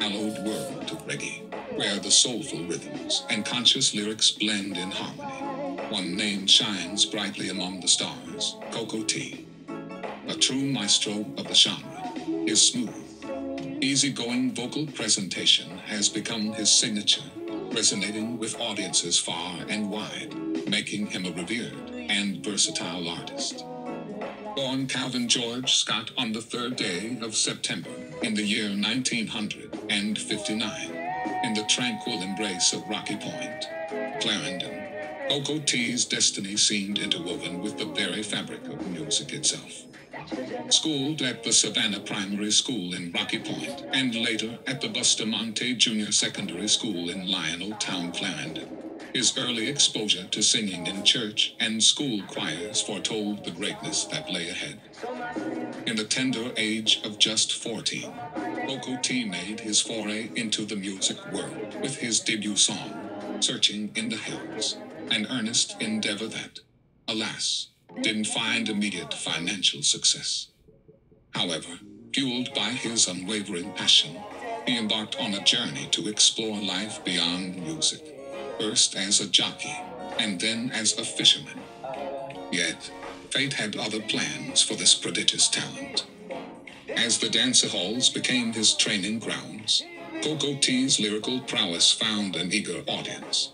hallowed world of reggae, where the soulful rhythms and conscious lyrics blend in harmony. One name shines brightly among the stars Coco Tea. A true maestro of the genre, his smooth, easygoing vocal presentation has become his signature, resonating with audiences far and wide, making him a revered and versatile artist. Born Calvin George Scott on the third day of September in the year 1959, in the tranquil embrace of Rocky Point, Clarendon, Tea's destiny seemed interwoven with the very fabric of music itself. Schooled at the Savannah Primary School in Rocky Point, and later at the Bustamante Junior Secondary School in Lionel Town, Clarendon. His early exposure to singing in church and school choirs foretold the greatness that lay ahead. In the tender age of just 14, Coco Tea made his foray into the music world with his debut song, Searching in the Hills, an earnest endeavor that, alas, didn't find immediate financial success. However, fueled by his unwavering passion, he embarked on a journey to explore life beyond music, first as a jockey, and then as a fisherman. Yet, fate had other plans for this prodigious talent. As the dancer halls became his training grounds, Coco Tea's lyrical prowess found an eager audience.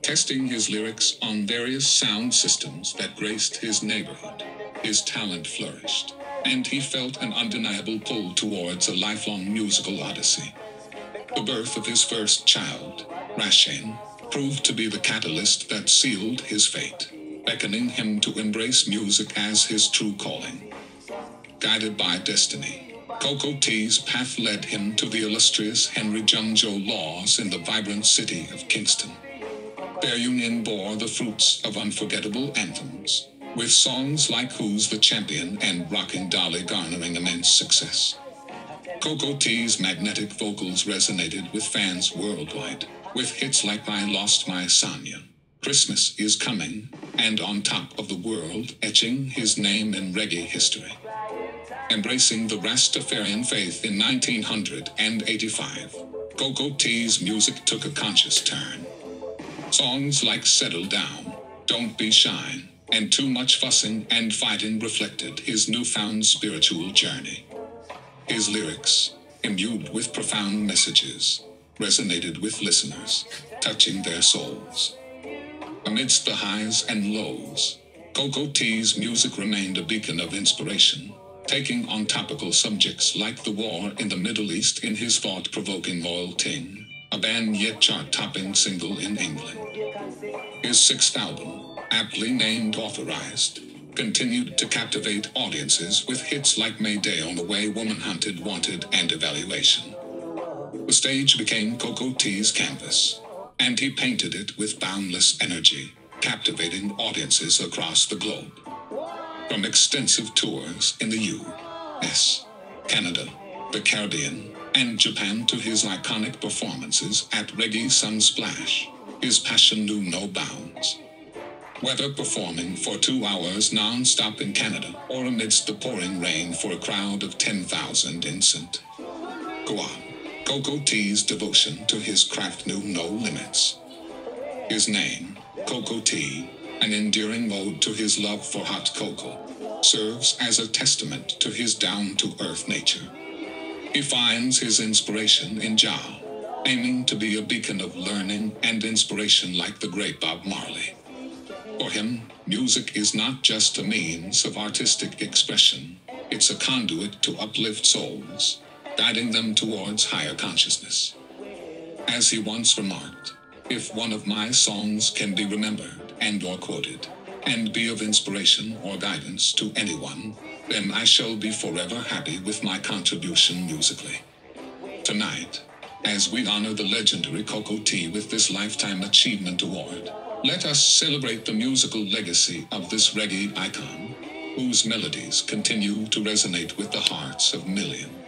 Testing his lyrics on various sound systems that graced his neighborhood, his talent flourished, and he felt an undeniable pull towards a lifelong musical odyssey. The birth of his first child, Rashain, proved to be the catalyst that sealed his fate, beckoning him to embrace music as his true calling. Guided by destiny, Coco Tea's path led him to the illustrious Henry Junjo Lawes in the vibrant city of Kingston. Their union bore the fruits of unforgettable anthems, with songs like Who's the Champion and Rockin' Dolly garnering immense success. Coco Tea's magnetic vocals resonated with fans worldwide, with hits like I Lost My Sonia, Christmas is Coming, and On Top of the World, etching his name in reggae history. Embracing the Rastafarian faith in 1985, Coco Tea's music took a conscious turn. Songs like Settle Down, Don't Be Shy, and Too Much Fussing and Fighting reflected his newfound spiritual journey. His lyrics, imbued with profound messages, resonated with listeners, touching their souls. Amidst the highs and lows, Coco Tea's music remained a beacon of inspiration, taking on topical subjects like the war in the Middle East in his thought provoking Loyal Ting, a banned yet chart topping single in England. His sixth album, aptly named Authorized, continued to captivate audiences with hits like Mayday on the Way, Woman Hunted, Wanted, and Evaluation. The stage became Coco Tea's canvas, and he painted it with boundless energy, captivating audiences across the globe. From extensive tours in the U.S., Canada, the Caribbean, and Japan to his iconic performances at Reggae Sunsplash, his passion knew no bounds. Whether performing for two hours non-stop in Canada or amidst the pouring rain for a crowd of 10,000 in St. Guam, Coco Tea's devotion to his craft knew no limits. His name, Coco Tea, an endearing ode to his love for hot cocoa, serves as a testament to his down-to-earth nature. He finds his inspiration in Jah, aiming to be a beacon of learning and inspiration like the great Bob Marley. For him, music is not just a means of artistic expression, it's a conduit to uplift souls, guiding them towards higher consciousness. As he once remarked, if one of my songs can be remembered and or quoted, and be of inspiration or guidance to anyone, then I shall be forever happy with my contribution musically. Tonight, as we honor the legendary Coco Tea with this Lifetime Achievement Award, let us celebrate the musical legacy of this reggae icon, whose melodies continue to resonate with the hearts of millions.